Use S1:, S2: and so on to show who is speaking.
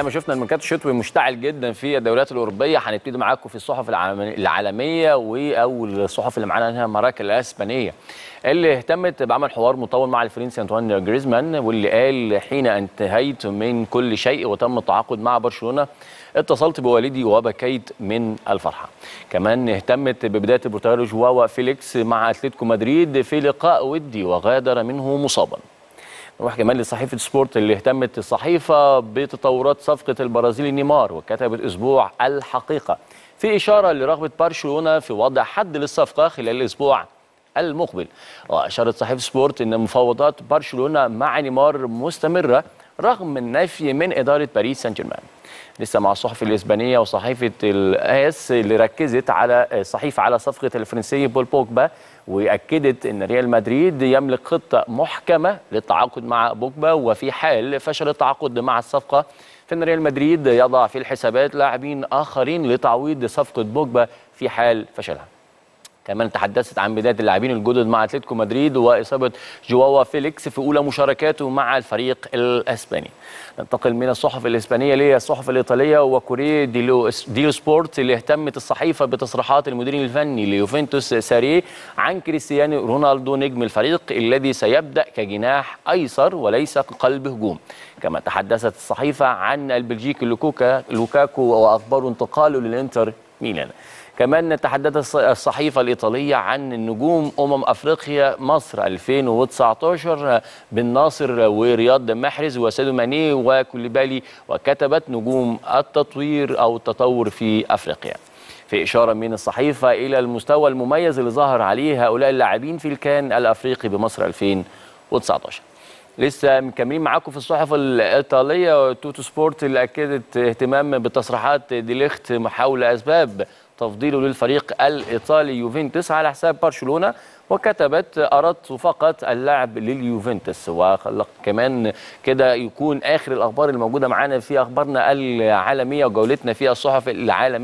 S1: لما شفنا الميركاتو الشتوي مشتعل جدا في الدوريات الأوروبية. هنبتدي معاكم في الصحف العالم- العالمية واول الصحف اللي معانا هنا ماركا الإسبانية. اللي اهتمت بعمل حوار مطول مع الفرنسي انطوان جريزمان واللي قال حين انتهيت من كل شيء وتم التعاقد مع برشلونة اتصلت بوالدي وبكيت من الفرحة. كمان اهتمت ببداية البرتغال جواو فيليكس مع أتلتيكو مدريد في لقاء ودي وغادر منه مصابا. نروح كمان لصحيفه سبورت اللي اهتمت الصحيفة بتطورات صفقة البرازيلي نيمار وكتبت أسبوع الحقيقة. في إشارة لرغبة برشلونة في وضع حد للصفقة خلال الأسبوع المقبل. وأشارت صحيفة سبورت إن مفاوضات برشلونة مع نيمار مستمرة رغم النفي من إدارة باريس سان جيرمان لسه مع الصحف الإسبانية وصحيفة الاس اللي ركزت على الصحيفه على صفقة الفرنسي بول بوجبا وأكدت إن ريال مدريد يملك خطة محكمة للتعاقد مع بوجبا وفي حال فشل التعاقد مع الصفقة فإن ريال مدريد يضع في الحسابات لاعبين آخرين لتعويض صفقة بوجبا في حال فشلها. كمان تحدثت عن بداية اللاعبين الجدد مع أتلتيكو مدريد وإصابة جواو فيليكس في أولى مشاركاته مع الفريق الإسباني. ننتقل من الصحف الإسبانية للصحف الإيطالية وكوريري ديلو ديلو سبورت اللي اهتمت الصحيفة بتصريحات المدير الفني ليوفنتوس ساري عن كريستيانو رونالدو نجم الفريق الذي سيبدأ كجناح أيسر وليس كقلب هجوم. كما تحدثت الصحيفة عن البلجيكي لوكاكو وأخبار انتقاله للإنتر ميلان. كمان تحدثت الصحيفة الإيطالية عن نجوم أمم أفريقيا مصر 2019 بن ناصر ورياض محرز وسادو ماني وكوليبالي وكتبت نجوم التطوير أو التطور في أفريقيا. في إشارة من الصحيفة إلى المستوى المميز اللي ظهر عليه هؤلاء اللاعبين في الكان الأفريقي بمصر 2019 لسه مكملين معاكم في الصحف الإيطالية توتو سبورت اللي أكدت اهتمام بتصريحات ديليخت حول أسباب تفضيله للفريق الإيطالي يوفنتوس على حساب برشلونة وكتبت أردت فقط اللعب لليوفنتوس. وكمان كده يكون آخر الأخبار الموجودة معانا في أخبارنا العالمية وجولتنا في الصحف العالمية.